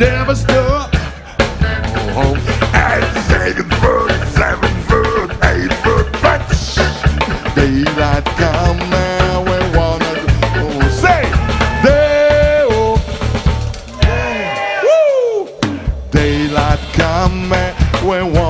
never stop. Go home. And second foot, seven foot, eight foot, punch. Daylight come and we wanna go. Say, day -oh. Woo! Daylight come and we wanna